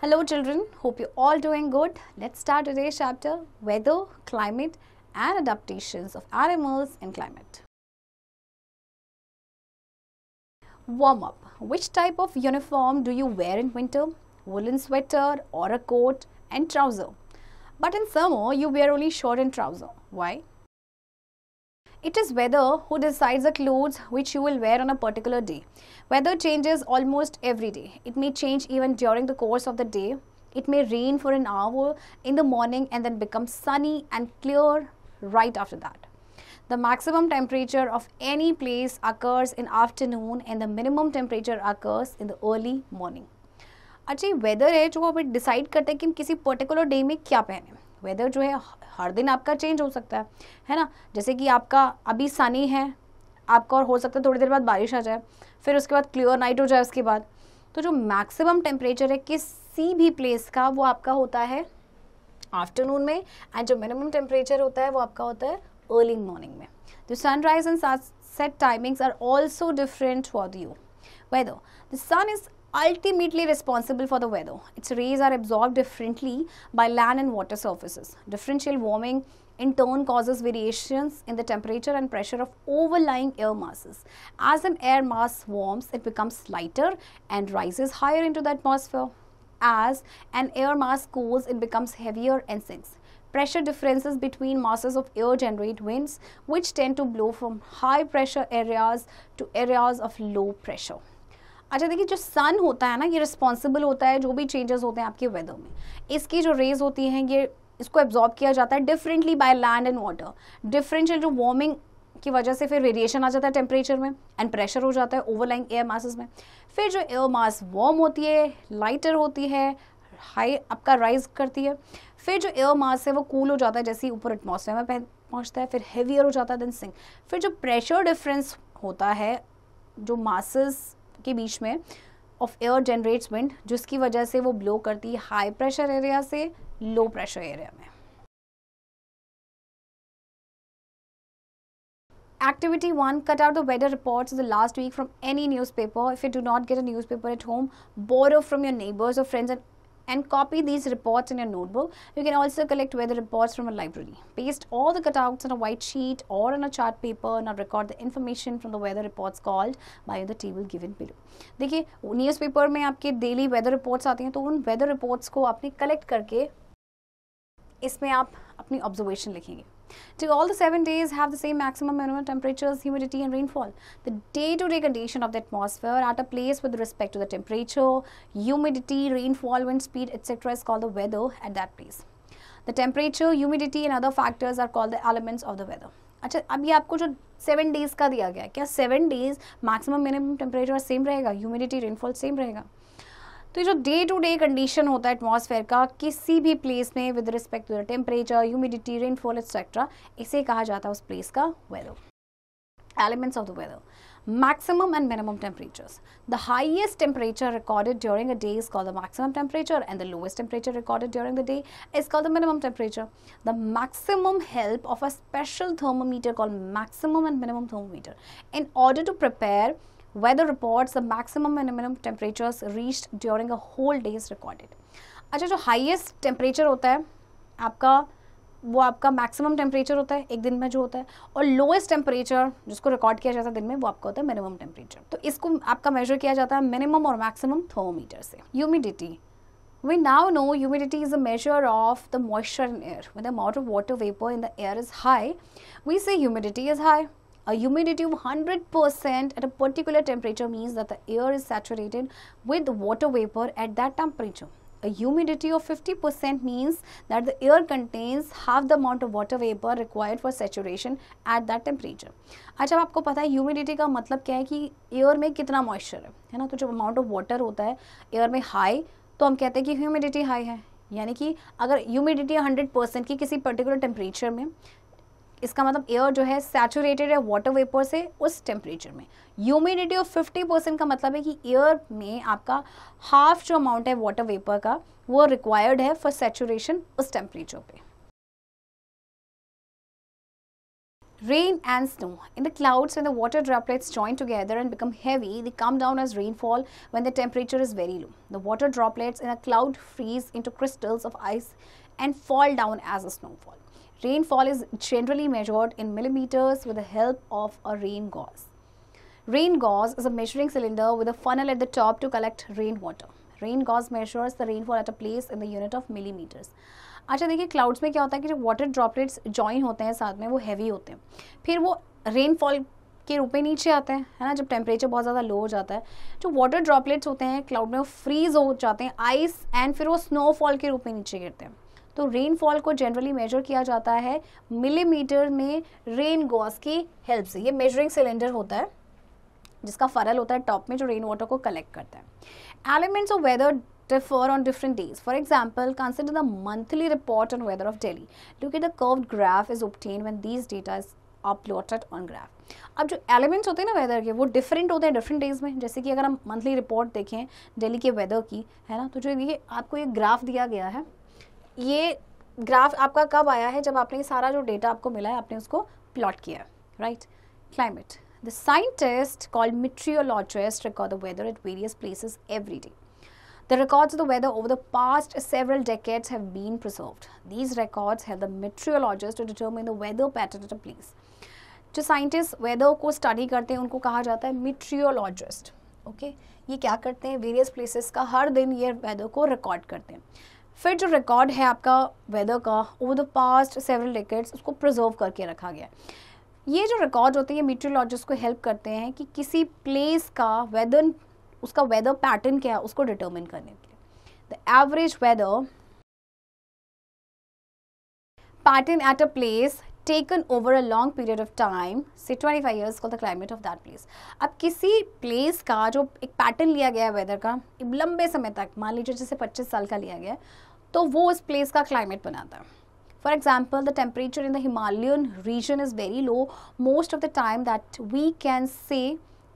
Hello children, hope you're all doing good. Let's start today's chapter, Weather, Climate and Adaptations of Animals in Climate. Warm up. Which type of uniform do you wear in winter? Woolen sweater or a coat and trouser. But in summer, you wear only short and trouser. Why? It is weather who decides the clothes which you will wear on a particular day. Weather changes almost every day. It may change even during the course of the day. It may rain for an hour in the morning and then become sunny and clear right after that. The maximum temperature of any place occurs in afternoon and the minimum temperature occurs in the early morning. अच्छा ये weather है जो अभी decide करते हैं कि हम किसी पर्टिकुलर डे में क्या पहने वेदर जो है, हर दिन आपका चेंज हो सकता है है ना? जैसे कि आपका अभी सनी है, आपका और हो सकता है थोड़ी देर बाद बारिश आ जाए, फिर उसके बाद क्लियर नाइट हो जाए उसके बाद। तो जो मैक्सिमम टेम्परेचर है, किसी भी प्लेस का, वो आपका होता है आफ्टरनून में एंड जो मिनिमम टेम्परेचर होता है, वो आपका होता है अर्ली मॉर्निंग में। The sunrise and set timings are also different for you whether the sun is ultimately responsible for the weather. Its rays are absorbed differently by land and water surfaces. Differential warming in turn causes variations in the temperature and pressure of overlying air masses. As an air mass warms, it becomes lighter and rises higher into the atmosphere. As an air mass cools, it becomes heavier and sinks. Pressure differences between masses of air generate winds, which tend to blow from high pressure areas to areas of low pressure. अच्छा देखिए, जो सन होता है ना, ये responsible होता है, जो भी चेंजेस होते हैं आपके वेदर में। इसकी जो रेज होती हैं, ये इसको एब्जॉर्ब किया जाता है differently by land and water differential जो वार्मिंग की वजह से फिर वेरिएशन आ जाता है टेम्परेचर में एंड प्रेशर हो जाता है ओवरलाइंग एयर मासेस में। फिर जो एयर मास वार्म होती है लाइटर होती है हाई आपका राइज करती है। फिर जो एयर मास है, वो कूल हो जाता है, जैसे ही ऊपर एटमॉस्फेयर में पहुँचता है, फिर हेवियर हो जाता है देन सिंक फिर जो प्रेशर डिफरेंस होता है, जो मासेस के बीच में ऑफ़ एयर जनरेट्स विंड जिसकी वजह से वो ब्लो करती है हाई प्रेशर एरिया से लो प्रेशर एरिया में Activity 1 Cut out the weather reports of the last week from any newspaper. If you do not get a newspaper at home, borrow from your neighbors or friends and and copy these reports in your notebook. You can also collect weather reports from a library. Paste all the cutouts on a white sheet or on a chart paper. Now record the information from the weather reports called by the table given below. देखिए newspaper में आपके daily weather reports आती हैं तो उन weather reports को आपने collect करके इसमें आप अपनी ऑब्जर्वेशन लिखेंगे Do all the seven days have the same maximum minimum temperatures, humidity and rainfall? The day-to-day -day condition of the atmosphere at a place with respect to the temperature, humidity, rainfall, wind speed, etc. is called the weather at that place. The temperature, humidity and other factors are called the elements of the weather. अच्छा अब ये आपको जो seven days का दिया गया है क्या seven days maximum minimum temperature same रहेगा ह्यूमिडिटी रेनफॉल सेम रहेगा तो ये जो डे टू डे कंडीशन होता है एटमॉस्फेयर का, किसी भी प्लेस में with respect to the temperature humidity rainfall etcetera इसे कहा जाता है उस प्लेस का weather elements of the weather maximum and minimum temperature the highest temperature recorded during a day is call the maximum temperature and the lowest temperature recorded during the day is call the minimum temperature the maximum help of a special thermometer call maximum and minimum thermometer in order to prepare weather reports the maximum and minimum temperatures reached during a whole day is recorded. अच्छा जो highest temperature होता है, आपका, वो आपका maximum temperature होता है, एक दिन में जो होता है, और लोएस्ट टेम्परेचर जिसको रिकॉर्ड किया जाता है दिन में, वो आपका होता है मिनिमम टेम्परेचर तो इसको आपका मेजर किया जाता है मिनिमम और मैक्सिमम थर्मोमीटर से. Humidity we now know humidity is a measure of the moisture in air with amount of water vapour in the air is high we say humidity is high A humidity of 100% at a particular temperature means that the air is saturated with water vapor at that temperature. A humidity of 50% means that the air contains half the amount of water vapor required for saturation at that temperature. अच्छा आपको पता है humidity का मतलब क्या है कि air में कितना मॉइस्चर है है ना तो जो अमाउंट ऑफ़ वाटर होता है एयर में हाई तो हम कहते हैं कि ह्यूमिडिटी हाई है यानी कि अगर ह्यूमिडिटी 100 परसेंट की किसी पर्टिकुलर टेम्परेचर में इसका मतलब एयर जो है सैचुरेटेड है वाटर वेपर से उस टेम्परेचर में ह्यूमिडिटी ऑफ़ 50 परसेंट का मतलब है कि एयर में आपका हाफ़ जो अमाउंट है वाटर वेपर का वो रिक्वायर्ड है फॉर सेचुरेशन उस टेम्परेचर पे Rain and snow. In the clouds, when the water droplets join together and become heavy, they come down as rainfall when the temperature is very low. The water droplets in a cloud freeze into crystals of ice and fall down as a snowfall. Rainfall is generally measured in millimeters with the help of a rain gauze. Rain gauze is a measuring cylinder with a funnel at the top to collect rainwater. Rain gauze measures the rainfall at a place in the unit of millimeters. अच्छा देखिए clouds में क्या होता है कि जो water droplets join होते हैं साथ में वो हैवी होते हैं फिर वो रेनफॉल के रूप में नीचे आते हैं है ना जब टेम्परेचर बहुत ज़्यादा लो हो जाता है जो वाटर ड्रॉपलेट्स होते हैं क्लाउड में वो फ्रीज हो जाते हैं आइस एंड फिर वो स्नोफॉल के रूप में नीचे गिरते हैं तो रेनफॉल को जनरली मेजर किया जाता है मिलीमीटर में रेन गॉस की हेल्प से ये मेजरिंग सिलेंडर होता है जिसका फरल होता है टॉप में जो रेन वाटर को कलेक्ट करता है elements of weather differ on different days. For example, consider the monthly report on weather of Delhi. Look at the curved graph is obtained these data is uploaded on graph. अब जो elements होते हैं ना weather के वो different होते हैं different days में जैसे कि अगर हम मंथली रिपोर्ट देखें दिल्ली के वेदर की है ना तो जो ये आपको ये ग्राफ दिया गया है ये ग्राफ आपका कब आया है? जब आपने सारा जो डेटा आपको मिला है, आपने उसको प्लॉट किया right climate the scientist call meteorologist record the weather at various places every day the records of the weather over the past several decades have been preserved these records have the meteorologist to determine the weather pattern at a place जो scientist weather को study करते हैं, उनको कहा जाता है meteorologist okay okay? ये क्या करते हैं? वेरियस प्लेसेस का हर दिन ये वेदर को रिकॉर्ड करते हैं। फिर जो रिकॉर्ड है आपका वेदर का over the past several decades उसको प्रिजर्व करके रखा गया ये जो रिकॉर्ड होते हैं मीट्रियोलॉजिस्ट को हेल्प करते हैं कि किसी प्लेस का वेदर उसका वेदर पैटर्न क्या है, उसको डिटर्मिन करने के लिए। The average weather pattern at a place taken over a long period of time say 25 five years call the climate of that place अब किसी प्लेस का जो एक पैटर्न लिया गया है वेदर का, लंबे समय तक, मान लीजिए जैसे 25 साल का लिया गया तो वो इस प्लेस का क्लाइमेट बनाता है। For example the temperature in the Himalayan region is very low most of the time that we can say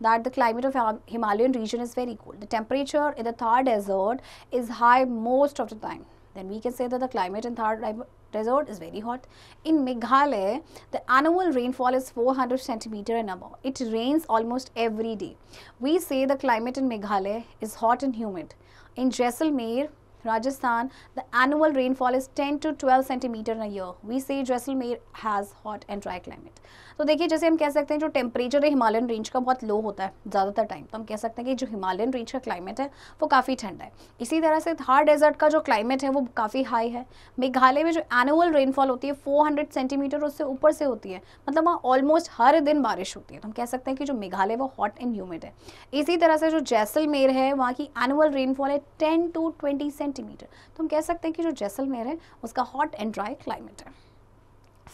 that the climate of Himalayan region is very cold the temperature in the Thar desert is high most of the time then we can say that the climate in Thar desert is very hot in Meghalaya the annual rainfall is four hundred centimetre and about it rains almost every day we say the climate in Meghalaya is hot and humid in Jaisalmer Rajasthan, the annual rainfall is 10 to 12 centimeter in a year. We say Jaisalmer has hot and dry climate. तो देखिए जैसे हम कह सकते हैं जो temperature है Himalayan range का बहुत लो होता है ज़्यादातर टाइम तो हम कह सकते हैं कि जो हिमालयन रेंज का क्लाइमेट है वो काफ़ी ठंडा है। इसी तरह से थार डेजर्ट का जो क्लाइमेट है वो काफ़ी हाई है। मेघालय में जो एनुअल रेनफॉल होती है फोर सेंटीमीटर उससे ऊपर से होती है। मतलब वहाँ ऑलमोस्ट हर दिन बारिश होती है। तो हम कह सकते हैं कि जो मेघालय वो हॉट एंड ह्यूमिड है। इसी तरह से जो जैसलमेर है वहाँ की एनुअल रेनफॉल है टेन टू ट्वेंटी सेंटीमीटर तो हम कह सकते हैं कि जो जैसलमेर है उसका हॉट एंड ड्राई क्लाइमेट है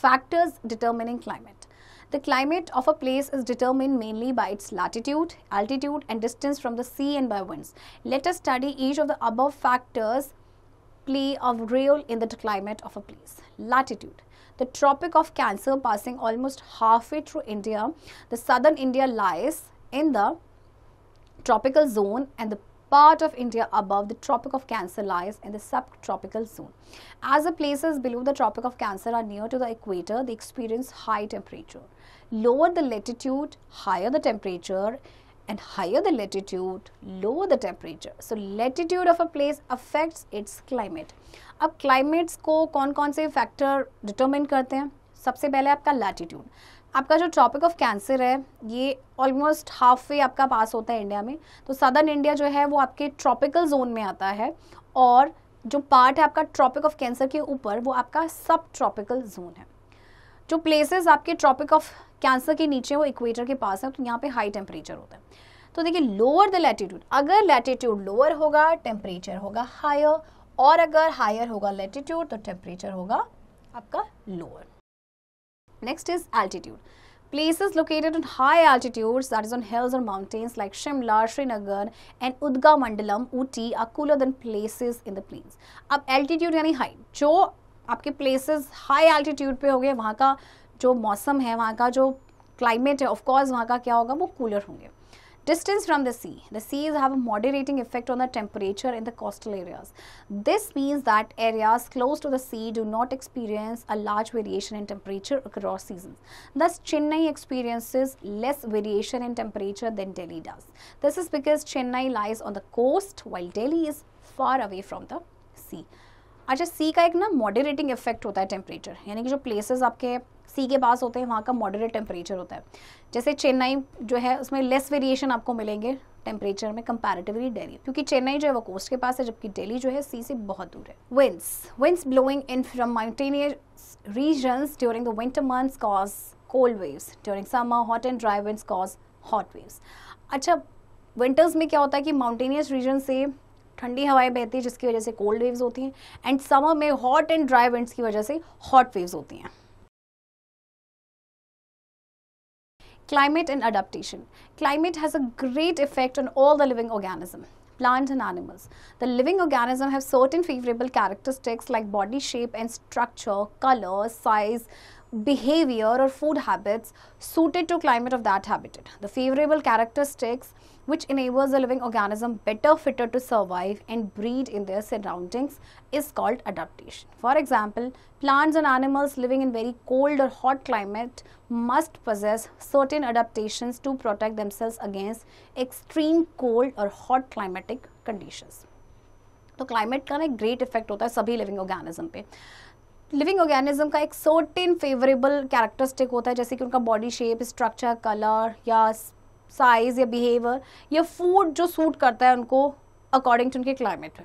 factors determining climate The climate of a place is determined mainly by its latitude, altitude and distance from the sea and by winds. Let us study each of the above factors play a role in the climate of a place. Latitude. The Tropic of Cancer passing almost halfway through India. The southern India lies in the tropical zone and the part of India above the Tropic of Cancer lies in the subtropical zone. As the places below the Tropic of Cancer are near to the equator, they experience high temperature. Lower the latitude, higher the temperature and higher the latitude, lower the temperature. So, latitude of a place affects its climate. अब climates को कौन कौन से factor determine करते हैं सबसे पहले आपका latitude. आपका जो ट्रॉपिक ऑफ़ कैंसर है, ये ऑलमोस्ट हाफ़ वे आपका पास होता है इंडिया में। तो सदर्न इंडिया जो है, वो आपके ट्रॉपिकल जोन में आता है और जो पार्ट है आपका ट्रॉपिक ऑफ़ कैंसर के ऊपर, वो आपका सब ट्रॉपिकल जोन है। जो प्लेसेस आपके ट्रॉपिक ऑफ़ कैंसर के नीचे, वो इक्वेटर के पास है तो यहाँ पे हाई टेम्परेचर होता है। तो देखिए लोअर द लैटिट्यूड अगर लैटिट्यूड लोअर होगा टेम्परेचर होगा हायर और अगर हायर होगा लैटिट्यूड तो टेम्परेचर होगा आपका lower Next is altitude. Places located on high altitudes, that is on hills or mountains like Shimla, Srinagar and Udga Mandalam, Uti are cooler than places in the plains. अब altitude यानी height, जो आपके places high altitude पे हो गए वहाँ का जो मौसम है वहाँ का जो climate है of course वहाँ का क्या होगा वो cooler होंगे Distance from the sea. The seas have a moderating effect on the temperature in the coastal areas. This means that areas close to the sea do not experience a large variation in temperature across seasons. Thus, Chennai experiences less variation in temperature than Delhi does. This is because Chennai lies on the coast while Delhi is far away from the sea. अच्छा सी का एक ना moderating effect होता है temperature यानी कि जो places आपके सी के पास होते हैं, वहाँ का मॉडरेट टेम्परेचर होता है. जैसे चेन्नई जो है, उसमें लेस वेरिएशन आपको मिलेंगे टेम्परेचर में कंपैरेटिवली डेली. क्योंकि चेन्नई जो है, वो कोस्ट के पास है, जबकि दिल्ली जो है सी से बहुत दूर है. Winds winds blowing in from mountainous regions during the winter months cause cold waves during summer hot and dry winds cause hot waves अच्छा विंटर्स में क्या होता है कि माउंटेनियस रीजन से ठंडी हवाएँ बहती हैं जिसकी वजह से कोल्ड वेव्स होती हैं एंड समर में हॉट एंड ड्राई विंड्स की वजह से हॉट वेव्स होती हैं Climate and adaptation. Climate has a great effect on all the living organisms, plants and animals. The living organisms have certain favorable characteristics like body shape and structure, color, size, behavior or food habits suited to climate of that habitat. The favorable characteristics which enables the living organism better fitted to survive and breed in their surroundings is called adaptation. For example, plants and animals living in very cold or hot climate must possess certain adaptations to protect themselves against extreme cold or hot climatic conditions. तो climate का ना एक great effect होता है सभी living organism पे living organism का एक सर्टेन फेवरेबल कैरेक्टरिस्टिक होता है जैसे कि उनका बॉडी शेप स्ट्रक्चर कलर या साइज़ या बिहेवियर या फ़ूड जो सूट करता है उनको अकॉर्डिंग टू उनके क्लाइमेट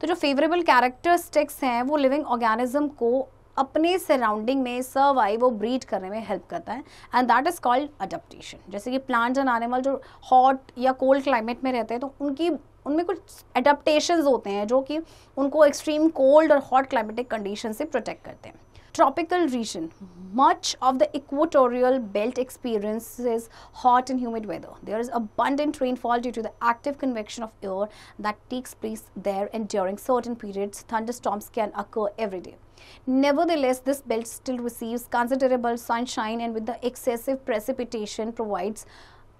तो जो फेवरेबल कैरेक्टरिस्टिक्स हैं, वो लिविंग ऑर्गेनिज्म को अपने सराउंडिंग में सर्वाइव और ब्रीड करने में हेल्प करता है। And that is called adaptation जैसे कि प्लांट्स एंड एनिमल जो हॉट या कोल्ड क्लाइमेट में रहते हैं तो उनकी, उनमें कुछ एडेप्टेशन होते हैं, जो कि उनको एक्सट्रीम कोल्ड और हॉट क्लाइमेटिक कंडीशन से प्रोटेक्ट करते हैं। Tropical region, much of the equatorial belt experiences hot and humid weather. There is abundant rainfall due to the active convection of air that takes place there and during certain periods thunderstorms can occur every day. Nevertheless, this belt still receives considerable sunshine and with the excessive precipitation provides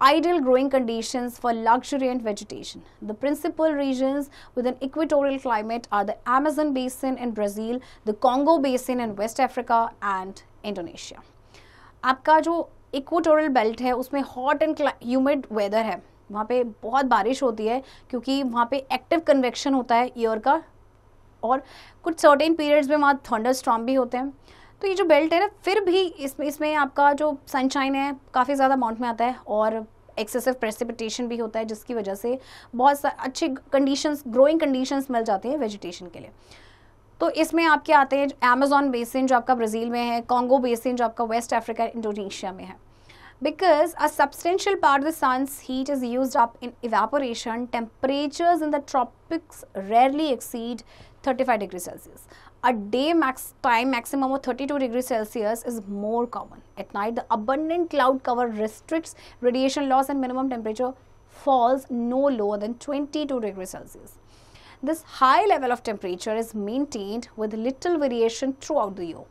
ideal growing conditions for luxuriant vegetation. The principal regions with an equatorial climate are the Amazon basin in Brazil, the Congo basin in West Africa and Indonesia. आपका जो equatorial belt है उसमें hot and humid weather है वहाँ पे बहुत बारिश होती है क्योंकि वहाँ पे एक्टिव कन्वेक्शन होता है ईयर का और कुछ सर्टेन पीरियड्स में वहाँ थंडर स्ट्रॉम भी होते हैं तो ये जो बेल्ट है ना, फिर भी इसमें इसमें आपका जो सनशाइन है, काफ़ी ज़्यादा अमाउंट में आता है और एक्सेसिव प्रेसिपिटेशन भी होता है, जिसकी वजह से बहुत अच्छे कंडीशंस ग्रोइंग कंडीशंस मिल जाते हैं वेजिटेशन के लिए। तो इसमें आपके आते हैं अमेजोन बेसिन जो आपका ब्राज़ील में है कॉन्गो बेसिन जो आपका वेस्ट अफ्रीका इंडोनेशिया में है। Because a substantial part of the sun's heat is used up in evaporation, temperatures in the tropics rarely exceed 35 degrees celsius. A day max time maximum of 32 degrees Celsius is more common. At night, the abundant cloud cover restricts radiation loss and minimum temperature falls no lower than 22 degrees Celsius. This high level of temperature is maintained with little variation throughout the year.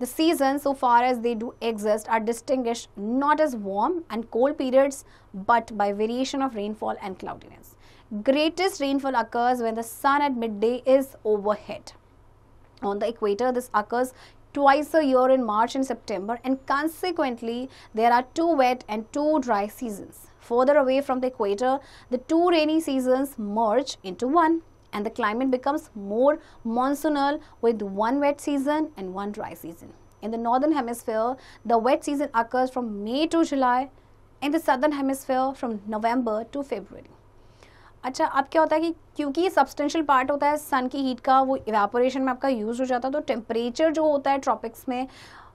The seasons, so far as they do exist, are distinguished not as warm and cold periods but by variation of rainfall and cloudiness. Greatest rainfall occurs when the sun at midday is overhead. On the equator, this occurs twice a year in March and September, and consequently, there are two wet and two dry seasons. Further away from the equator, the two rainy seasons merge into one, and the climate becomes more monsoonal with one wet season and one dry season. In the northern hemisphere, the wet season occurs from May to July, in the southern hemisphere from November to February. अच्छा अब क्या होता है कि क्योंकि ये substantial part होता है सन की हीट का, वो इवेपोरेशन में आपका यूज़ हो जाता है तो टेम्परेचर जो होता है ट्रॉपिक्स में,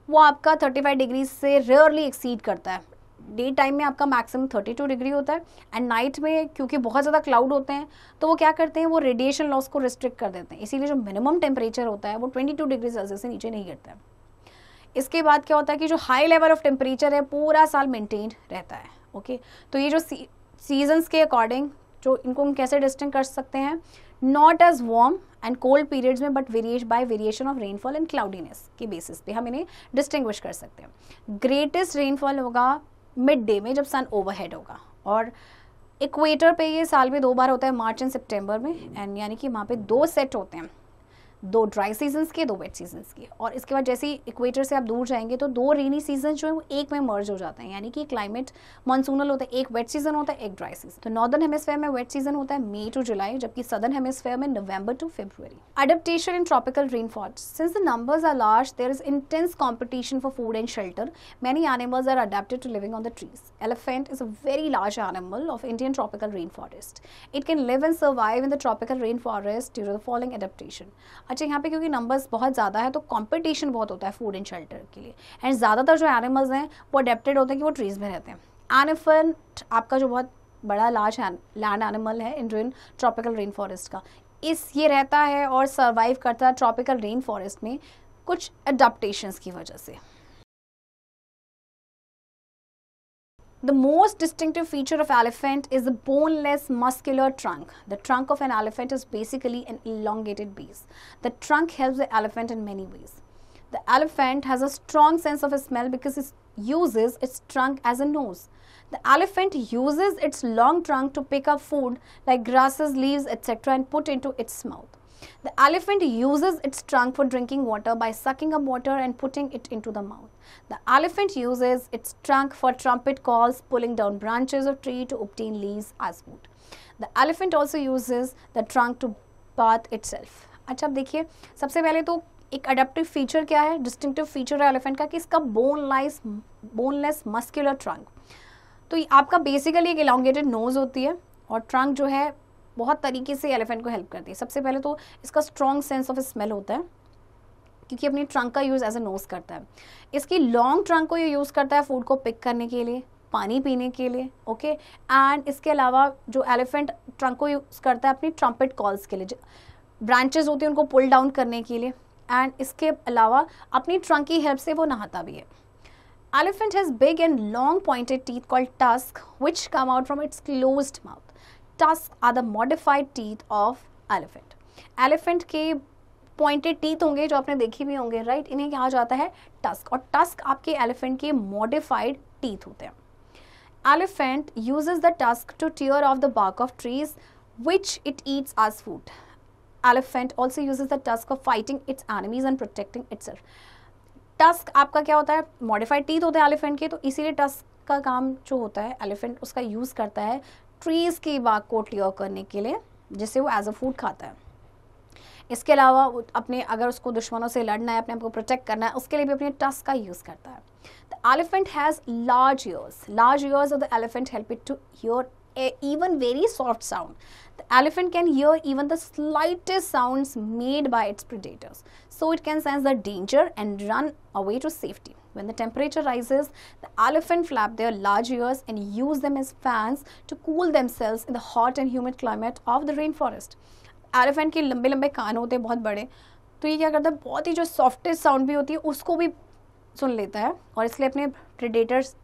वो आपका 35 डिग्री से रेयरली एक्सीड करता है। डे टाइम में आपका मैक्सिमम 32 डिग्री होता है एंड नाइट में क्योंकि बहुत ज़्यादा क्लाउड होते हैं तो वो क्या करते हैं, वो रेडिएशन लॉस को रिस्ट्रिक्ट कर देते हैं। इसीलिए जो मिनिमम टेम्परेचर होता है, वो 22 डिग्री सेल्सियस से नीचे नहीं गिरता है। इसके बाद क्या होता है कि जो हाई लेवल ऑफ़ टेम्परेचर है, पूरा साल मेंटेन रहता है ओके तो ये जो सीजन्स के अकॉर्डिंग जो इनको हम कैसे डिस्टिंग कर सकते हैं? Not as warm and cold periods में but variation by variation of rainfall and cloudiness के बेसिस पे हम इन्हें डिस्टिंग्विश कर सकते हैं। ग्रेटेस्ट रेनफॉल होगा मिड डे में, जब सन ओवरहेड होगा। और इक्वेटर पे ये साल में दो बार होता है, मार्च एंड सितंबर में एंड यानी कि वहाँ पे दो सेट होते हैं। दो ड्राई सीजन्स के, दो वेट सीजन्स के। और इसके बाद जैसे ही इक्वेटर से आप दूर जाएँगे तो दो रेनी सीज़न जो है, वो एक में मर्ज हो जाते हैं। यानी कि क्लाइमेट मानसूनल होता है, एक वेट सीज़न होता है, एक ड्राई सीज़न तो नॉर्दर्न हेमिस्फेयर में वेट सीज़न होता है मई टू जुलाई जबकि सदर्न हेमिस्फेयर में November to February adaptation in tropical rain forest since the numbers are large there is intense competition for food and shelter many animals are adapted to living on the trees elephant is a very large animal of Indian tropical rain forest it can live and survive in the tropical rain forest due the following adaptation अच्छा यहाँ पे क्योंकि numbers बहुत ज़्यादा है तो competition बहुत होता है फ़ूड एंड शेल्टर के लिए। एंड ज़्यादातर जो एनिमल्स हैं, वो अडेप्टेड होते हैं कि वो ट्रीज़ में रहते हैं। एनिफेंट आपका जो बहुत बड़ा लार्ज लैंड एनिमल है इंडियन ट्रॉपिकल रेन फॉरेस्ट का, इस, ये रहता है और सर्वाइव करता है ट्रॉपिकल रेन फॉरेस्ट में कुछ अडाप्टेशंस की वजह से। The most distinctive feature of elephant is the boneless muscular trunk. The trunk of an elephant is basically an elongated base. The trunk helps the elephant in many ways. The elephant has a strong sense of smell because it uses its trunk as a nose. The elephant uses its long trunk to pick up food like grasses, leaves, etc. and put into its mouth. The elephant uses its trunk for drinking water by sucking up water and putting it into the mouth. The elephant uses its trunk for trumpet calls, pulling down branches of tree to obtain leaves as food. The elephant also uses the trunk to bath itself. अच्छा अब देखिए सबसे पहले तो एक adaptive feature क्या है distinctive feature है एलिफेंट का कि इसका बोनलाइस बोनलेस मस्कुलर ट्रंक तो आपका बेसिकली एक इलांगेटेड नोज़ होती है और ट्रंक जो है बहुत तरीके से एलिफेंट को हेल्प करती है सबसे पहले तो इसका स्ट्रॉन्ग सेंस ऑफ़ स्मेल होता है क्योंकि अपनी ट्रंक का यूज़ एज ए नोज़ करता है इसकी लॉन्ग ट्रंक को ये यूज़ करता है फ़ूड को पिक करने के लिए, पानी पीने के लिए ओके एंड इसके अलावा जो एलिफेंट ट्रंक को यूज़ करता है अपनी ट्रम्पेट कॉल्स के लिए ब्रांचेस होती हैं उनको पुल डाउन करने के लिए एंड इसके अलावा अपनी ट्रंक की हेल्प से वो नहाता भी है Elephant has big and long pointed teeth called tusk, which come out from its closed mouth. Tusks are the modified teeth of elephant. Elephant के पॉइंटेड टीथ होंगे जो आपने देखी भी होंगे राइट? इन्हें कहा जाता है टस्क और टस्क आपके एलिफेंट के मॉडिफाइड टीथ होते हैं। Elephant uses the tusk to tear off the bark of trees which it eats as food elephant also uses the tusk of fighting its enemies and protecting its tusk आपका क्या होता है? Modified teeth होते हैं elephant के तो इसीलिए tusk का काम जो होता है एलिफेंट उसका यूज़ करता है ट्रीज़ की बाग को क्लियर करने के लिए, जिससे वो एज अ फ़ूड खाता है। इसके अलावा अपने, अगर उसको दुश्मनों से लड़ना है, अपने आप को प्रोटेक्ट करना है, उसके लिए भी अपने टस्क का यूज़ करता है। The elephant has large ears large ears of the elephant help it to hear even very soft sound the elephant can hear even the slightest sound made by its predators so it can sense the danger and run away to safety when the temperature rises, the elephant flap their large ears and use them as fans to cool themselves in the hot and humid climate of the rainforest. Elephant के लंबे लंबे कान होते हैं, बहुत बड़े। तो ये क्या करता है, बहुत ही जो सॉफ्टेस्ट साउंड भी होती है, उसको भी सुन लेता है और इसलिए अपने प्रेडेटर्स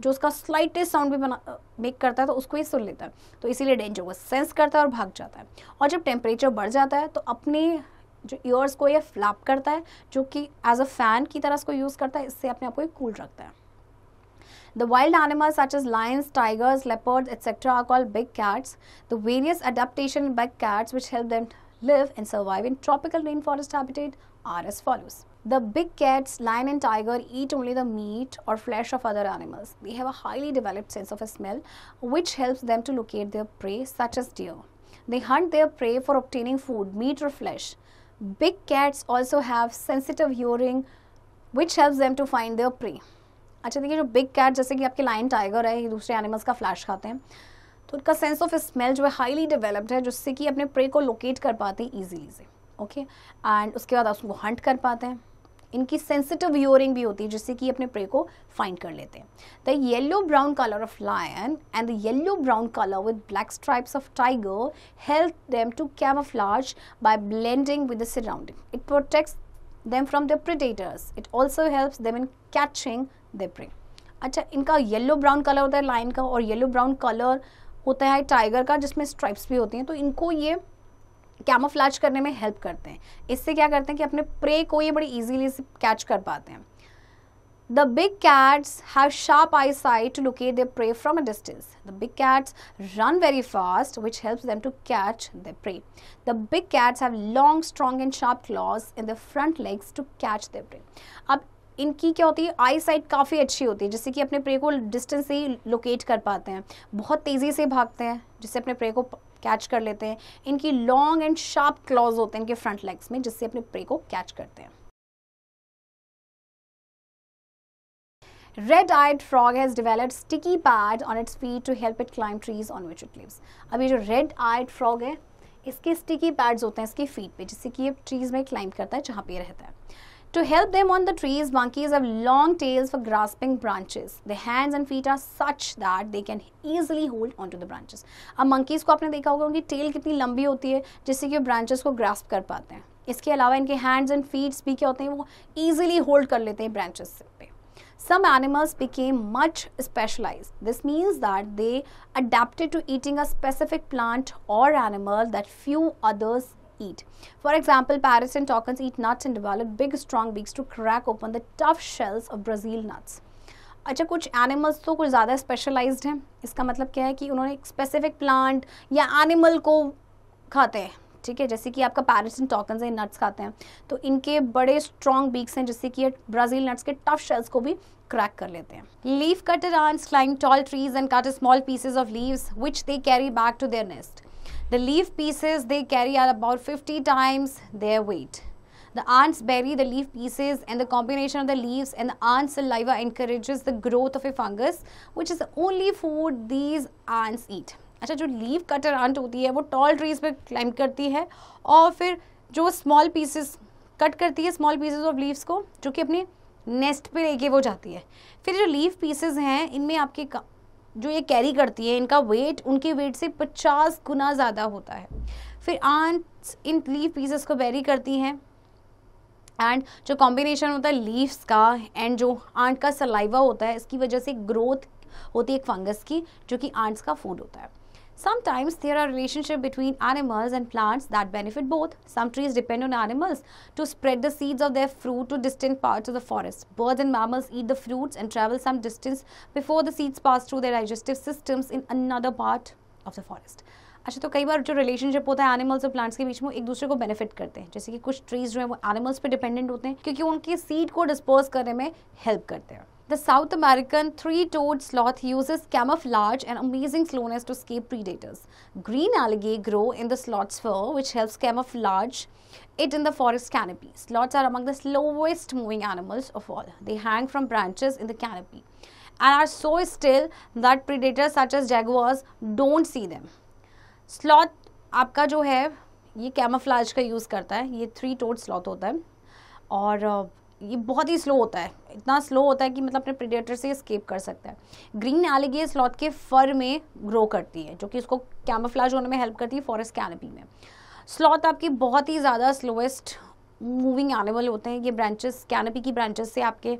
जो उसका स्लाइटेस्ट साउंड भी बना मेक करता है तो उसको ही सुन लेता है। तो इसीलिए डेंजर वो सेंस करता है और भाग जाता है। और जब टेम्परेचर बढ़ जाता है तो अपने जो ईयर्स को ये फ्लैप करता है, जो कि एज अ फ़ैन की तरह इसको यूज़ करता है, इससे अपने आप को कूल रखता है। The wild animals such as lions, tigers, leopards, etc. are called big cats. The various adaptation big cats which help them live and survive in tropical rainforest habitat are as follows. The big cats, lion and tiger eat only the meat or flesh of other animals. They have a highly developed sense of smell which helps them to locate their prey such as deer. They hunt their prey for obtaining food, meat or flesh. Big cats also have sensitive hearing which helps them to find their prey. अच्छा देखिए, जो big cat जैसे कि आपके lion tiger है, ये दूसरे animals का फ्लैश खाते हैं तो उनका सेंस ऑफ़ स्मेल जो है हाईली डेवलप्ड है, जिससे कि अपने प्रे को लोकेट कर पाते हैं ईजिली से ओके एंड उसके बाद उसको हंट कर पाते हैं। इनकी सेंसिटिव ह्योरिंग भी होती है, जिससे कि अपने प्रे को फाइंड कर लेते हैं। The yellow brown colour of lion and the yellow brown colour with black stripes of tiger help them to camouflage by blending with the surrounding it protects them from their predators. It also helps them in catching the prey अच्छा इनका yellow brown colour होता है line का, और yellow brown colour होता है tiger का, जिसमें स्ट्राइप्स भी होती हैं। तो इनको ये कैमोफ्लाज करने में हेल्प करते हैं। इससे क्या करते हैं कि अपने प्रे को ये बड़ी इजीली से कैच कर पाते हैं। The big cats have sharp eyesight to locate the prey from a distance the big cats run very fast which help them to catch the prey the big cats have long strong and sharp claws in the front legs to catch the prey अब इनकी क्या होती है आई site काफ़ी अच्छी होती है, जिससे कि अपने प्रे को डिस्टेंस से ही लोकेट कर पाते हैं। बहुत तेज़ी से भागते हैं, जिससे अपने प्रे को कैच कर लेते हैं। इनकी लॉन्ग एंड शार्प क्लॉज होते हैं इनके फ्रंट लेग्स में, जिससे अपने प्रे को कैच करते हैं। Red-eyed frog has developed sticky pad on its feet to help it climb trees on which it lives. अब ये जो रेड आइड फ्रॉग है, इसके स्टिकी pads होते हैं इसके feet पे, जिससे कि ये trees में climb करता है जहाँ पे रहता है। To help them on the trees, monkeys have long tails for grasping branches. Their hands and feet are such that they can easily hold onto the branches. अब monkeys को आपने देखा होगा उनकी tail कितनी लंबी होती है जिससे कि branches को grasp कर पाते हैं इसके अलावा इनके hands and feet भी क्या होते हैं वो easily hold कर लेते हैं branches पे some animals became much specialized. This means that they adapted to eating a specific plant or animal that few others eat. For example, parrots and toucans eat nuts and develop big strong beaks to crack open the tough shells of Brazil nuts. अच्छा कुछ animals तो कुछ ज़्यादा specialise हैं। इसका मतलब क्या है कि उन्होंने एक स्पेसिफिक प्लांट या एनिमल को खाते हैं ठीक है? जैसे कि आपका पैरिस एंड टॉकन्स हैं नट्स खाते हैं। तो इनके बड़े स्ट्रॉन्ग बीक्स हैं जैसे कि ये ब्राज़ील नट्स के टफ शेल्स को भी क्रैक कर लेते हैं। Leaf cutter ants climb tall trees and cut small pieces of leaves which they carry back to their nest The leaf pieces they carry are about 50 times their weight. The ants bury the leaf pieces and the combination of the leaves and the ants saliva encourages the growth of a fungus which is the only food these ants eat. अच्छा जो leave cutter aunt होती है वो tall trees पे climb करती है और फिर जो स्मॉल पीसेस कट करती है स्मॉल पीसेस ऑफ़ लीव्स को जो कि अपने नेस्ट पे लेके वो जाती है फिर जो लीव पीसेस हैं इनमें आपके जो ये कैरी करती है, इनका वेट उनके वेट से पचास गुना ज़्यादा होता है। फिर आंट्स इन लीफ पीसेस को वेरी करती हैं। एंड जो कॉम्बिनेशन होता है लीव्स का एंड जो आंट का सलाइवा होता है, इसकी वजह से ग्रोथ होती है एक फंगस की, जो कि आंट्स का फ़ूड होता है। Sometimes there are relationships between animals and plants that benefit both. Some trees depend on animals to spread the seeds of their fruit to distant parts of the forest. Birds and mammals eat the fruits and travel some distance before the seeds pass through their digestive systems in another part of the forest. अच्छा तो कई बार जो relationship होता है animals और plants के बीच में एक दूसरे को बेनिफिट करते हैं जैसे कि कुछ ट्रीज जो है वो एनिमल्स पे डिपेंडेंट होते हैं क्योंकि उनके सीड को डिस्पोज करने में हेल्प करते हैं The South American three-toed sloth uses camouflage and amazing slowness to escape predators. Green algae grow in the sloth's fur, which helps camouflage it in the forest canopy. Sloths are among the slowest moving animals of all. They hang from branches in the canopy and are so still that predators such as jaguars don't see them. Sloth आपका जो है ये camouflage का use करता है ये three toad sloth होता है और ये बहुत ही स्लो होता है। इतना स्लो होता है कि मतलब अपने प्रेडेटर से स्केप कर सकता है। ग्रीन एलिगे स्लॉथ के फर में ग्रो करती है, जो कि उसको कैमोफ्लाज होने में हेल्प करती है फॉरेस्ट कैनपी में। स्लॉथ आपकी बहुत ही ज़्यादा स्लोएस्ट मूविंग एनिमल होते हैं। ये ब्रांचेस कैनपी की ब्रांचेस से आपके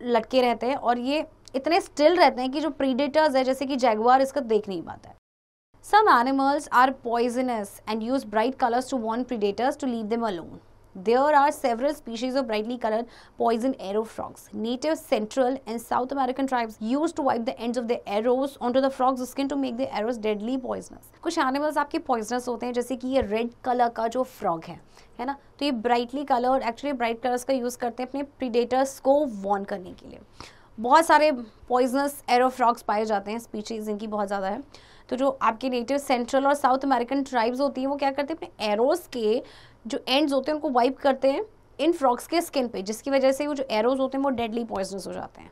लटके रहते हैं और ये इतने स्टिल रहते हैं कि जो प्रीडेटर्स है, जैसे कि जैगवार इसका देख नहीं पाता है। Some animals are poisonous and use bright colors to warn predators to leave them. There are several species of brightly colored poison arrow frogs. Native Central and South American tribes used to wipe the ends of their arrows onto the frog's skin to make the arrows deadly poisonous. कुछ animals आपके poisonous होते हैं जैसे कि ये red colour का जो frog है है ना तो ये brightly colour actually bright colours का यूज़ करते हैं अपने प्रीडेटर्स को वॉर्न करने के लिए बहुत सारे पॉइजनस एरो फ्रॉग्स पाए जाते हैं स्पीशीज इनकी बहुत ज़्यादा है तो जो आपके नेटिव सेंट्रल और साउथ अमेरिकन ट्राइब्स होती हैं वो क्या करते हैं अपने एरोज के जो एंड्स होते हैं उनको वाइप करते हैं इन फ्रॉक्स के स्किन पे जिसकी वजह से वो जो एरोज होते हैं वो डेडली पॉइजनस हो जाते हैं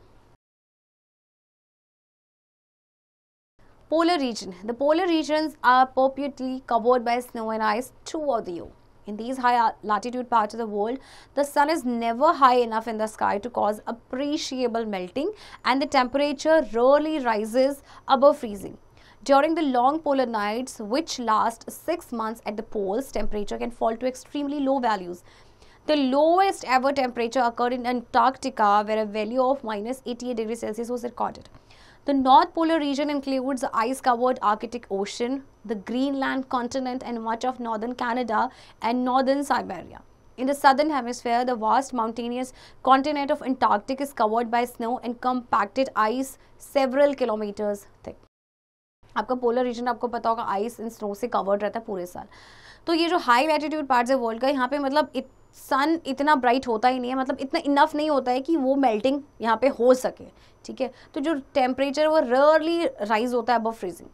polar region. The polar regions are perpetually covered by snow and ice throughout the year. In these high latitude parts of the world, the sun is never high enough in the sky to cause appreciable melting and the temperature rarely rises above freezing. During the long polar nights, which last six months at the poles, temperature can fall to extremely low values. The lowest ever temperature occurred in Antarctica, where a value of minus 88 degrees Celsius was recorded. The North Polar region includes the ice covered Arctic Ocean, the Greenland continent, and much of northern Canada and northern Siberia. In the southern hemisphere, the vast mountainous continent of Antarctic is covered by snow and compacted ice several kilometers thick. आपका polar region आपको पता होगा ice and snow से covered रहता है पूरे साल। तो ये जो हाई लैटिट्यूड पार्ट्स है वर्ल्ड का यहाँ पे मतलब इत, सन इतना ब्राइट होता ही नहीं है मतलब इतना इनफ नहीं होता है कि वो मेल्टिंग यहाँ पे हो सके ठीक है? तो जो टेम्परेचर वो रेयरली राइज होता है अब फ्रीजिंग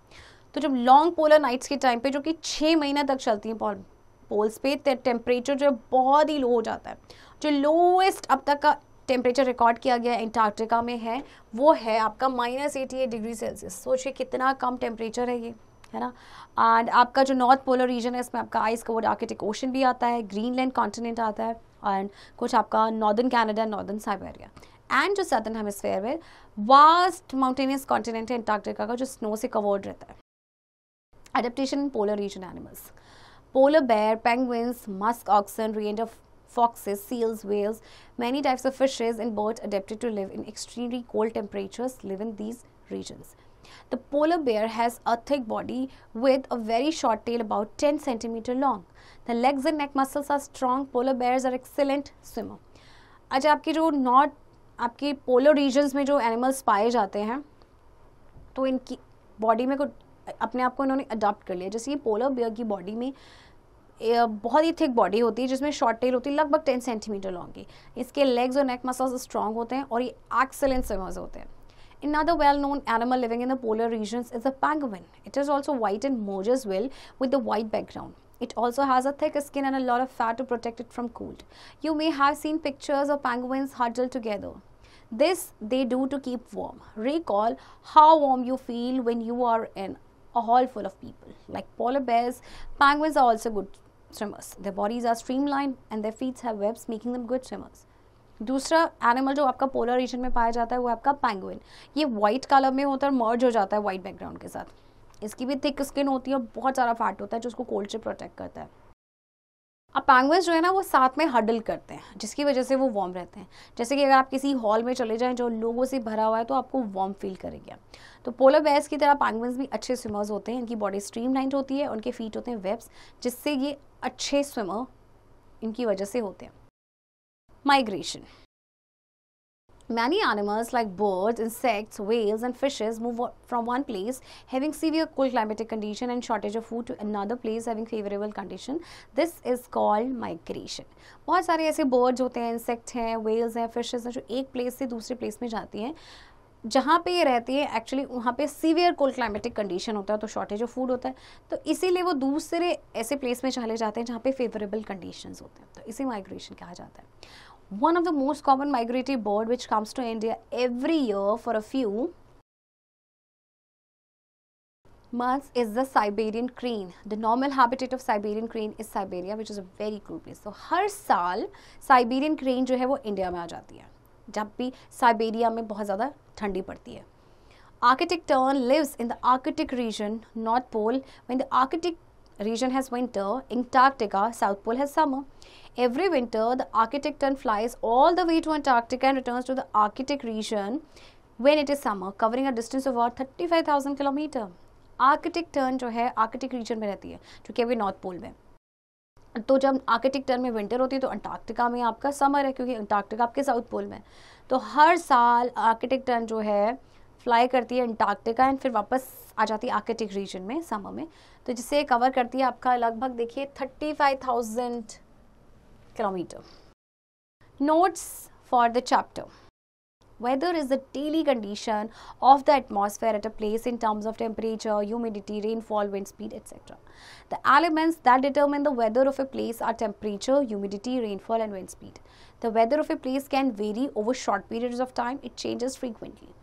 तो जब लॉन्ग पोलर नाइट्स के टाइम पे जो कि छः महीने तक चलती हैं पोल्स पे टेम्परेचर जो है बहुत ही लो हो जाता है। जो लोएस्ट अब तक का टेम्परेचर रिकॉर्ड किया गया एंटार्क्टिका में है वो है आपका minus eighty eight degree Celsius सोचिए कितना कम टेम्परेचर है ये है ना? एंड आपका जो नॉर्थ पोलर रीजन है इसमें आपका आइस कवर्ड आर्किटिक ओशन भी आता है ग्रीनलैंड कॉन्टिनेंट आता है एंड कुछ आपका northern Canada northern Siberia and जो सदर्न हेमिस्फेयर में वास्ट माउंटेनियस कॉन्टिनेंट है एंटार्क्टिका का जो स्नो से कवर्ड रहता है. Adaptation polar region animals polar bear, penguins, musk oxen range of foxes, seals, whales, many types of fishes and birds adapted to live in extremely cold temperatures live in these regions. The polar bear has a thick body with a very short tail about 10 centimeter long. The legs and neck muscles are strong. Polar bears are excellent swimmer. अच्छा आपके जो north आपके polar regions में जो animals पाए जाते हैं तो इनकी बॉडी में कुछ अपने आप को इन्होंने अडॉप्ट कर लिया जैसे ये पोलर बेयर की बॉडी में बहुत ही थिक बॉडी होती है जिसमें शॉर्ट टेल होती है लगभग टेन सेंटीमीटर लॉन्ग की इसके लेग्स और नेक मसल्स स्ट्रॉन्ग होते हैं और ये एक्सेलेंट स्विमर्स होते हैं Another well-known animal living in the polar regions is the penguin. It is also white and merges well with the white background. It also has a thick skin and a lot of fat to protect it from cold. You may have seen pictures of penguins huddled together. This they do to keep warm. Recall how warm you feel when you are in a hall full of people. Like polar bears, penguins are also good swimmers. Bodies are streamline and the feets have webs making them good swimmers दूसरा animal जो आपका polar reason में पाया जाता है, वो आपका penguin ये व्हाइट कलर में होता है मर्ज हो जाता है वाइट बैकग्राउंड के साथ. इसकी भी थिक स्किन होती है और बहुत सारा फैट होता है जो उसको कोल्ड से प्रोटेक्ट करता है. अब पैंगुइन्स जो है ना, वो साथ में हडल करते हैं, जिसकी वजह से वो वार्म रहते हैं। जैसे कि अगर आप किसी हॉल में चले जाएँ, जो लोगों से भरा हुआ है तो आपको वार्म फील करेंगे। तो पोलर बेयर्स की तरह पैंगुइन्स भी अच्छे स्विमर्स होते हैं, इनकी बॉडी स्ट्रीम होती है, उनके फीट होते हैं वेब्स जिससे ये अच्छे स्विमर इनकी वजह से होते हैं। Migration Many animals like birds, insects, whales and fishes move from one place having severe cold climatic condition and shortage of food to another place having favorable condition. This is called migration. बहुत सारे ऐसे birds होते हैं insects हैं whales हैं fishes हैं जो एक place से दूसरे place में जाती हैं जहाँ पे ये रहती है एक्चुअली वहाँ पे सीवियर कोल्ड क्लाइमेटिक कंडीशन होता है तो शॉर्टेज ऑफ़ फ़ूड होता है तो इसीलिए वो दूसरे ऐसे प्लेस में चले जाते हैं जहाँ पे फेवरेबल कंडीशंस होते हैं तो इसे माइग्रेशन कहा जाता है One of the most common migratory bird which comes to India every year for a few months is the Siberian crane. The normal habitat of Siberian crane is Siberia, which is a very cool place. So हर साल Siberian crane जो है वो India में आ जाती है जब भी Siberia में बहुत ज़्यादा ठंडी पड़ती है Arctic tern lives in the Arctic region, North Pole. When the Arctic region has winter, Antarctica, South Pole has summer. Every winter, the Arctic tern flies all the way to Antarctica and returns to the Arctic region when it is summer, covering a distance of about 35,000 km. Arctic tern जो है Arctic region में रहती है जो कि north pole में तो जब आर्कटिक टर्न में विंटर होती है तो अंटार्कटिका में आपका समर है क्योंकि अंटार्कटिका आपके साउथ पोल में तो हर साल आर्कटिक टर्न जो है फ्लाई करती है अंटार्कटिका एंड फिर वापस आ जाती है आर्कटिक रीजन में समर में तो जिससे कवर करती है आपका लगभग देखिए thirty five thousand kilometre notes for the chapter Weather is the daily condition of the atmosphere at a place in terms of temperature, humidity, rainfall, wind speed, etc. The elements that determine the weather of a place are temperature, humidity, rainfall, and wind speed. The weather of a place can vary over short periods of time, it changes frequently.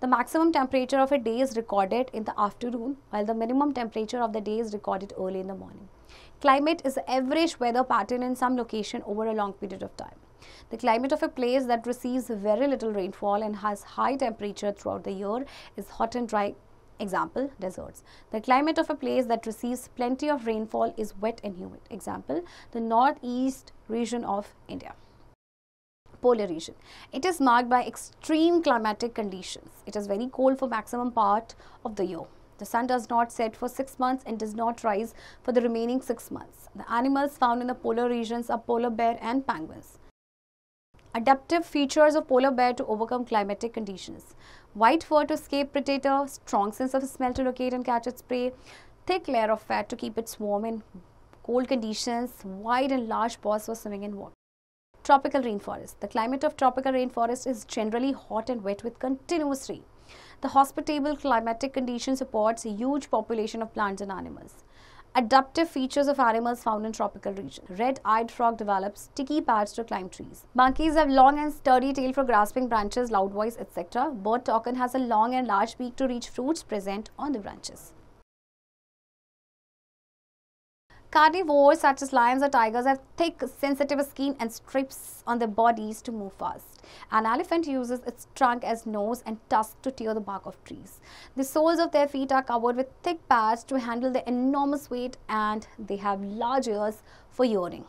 The maximum temperature of a day is recorded in the afternoon, while the minimum temperature of the day is recorded early in the morning. Climate is the average weather pattern in some location over a long period of time. The climate of a place that receives very little rainfall and has high temperature throughout the year is hot and dry. Example, deserts. The climate of a place that receives plenty of rainfall is wet and humid. Example, the northeast region of India. Polar region. It is marked by extreme climatic conditions. It is very cold for maximum part of the year. The sun does not set for six months and does not rise for the remaining six months. The animals found in the polar regions are polar bear and penguins. Adaptive features of polar bear to overcome climatic conditions. White fur to escape predator, strong sense of smell to locate and catch its prey, thick layer of fat to keep it warm in cold conditions, wide and large paws for swimming in water. Tropical rainforest. The climate of tropical rainforest is generally hot and wet with continuous rain. The hospitable climatic condition supports a huge population of plants and animals. Adaptive features of animals found in tropical region. Red-eyed frog develops sticky pads to climb trees. Monkeys have long and sturdy tail for grasping branches, loud voice, etc. Bird toucan has a long and large beak to reach fruits present on the branches. Carnivores such as lions or tigers have thick, sensitive skin and strips on their bodies to move fast. An elephant uses its trunk as nose and tusk to tear the bark of trees. The soles of their feet are covered with thick pads to handle the enormous weight and they have large ears for hearing.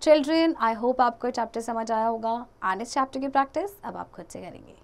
Children, I hope आपको chapter समझ आया होगा and इस chapter की practice अब आप खुद से करेंगे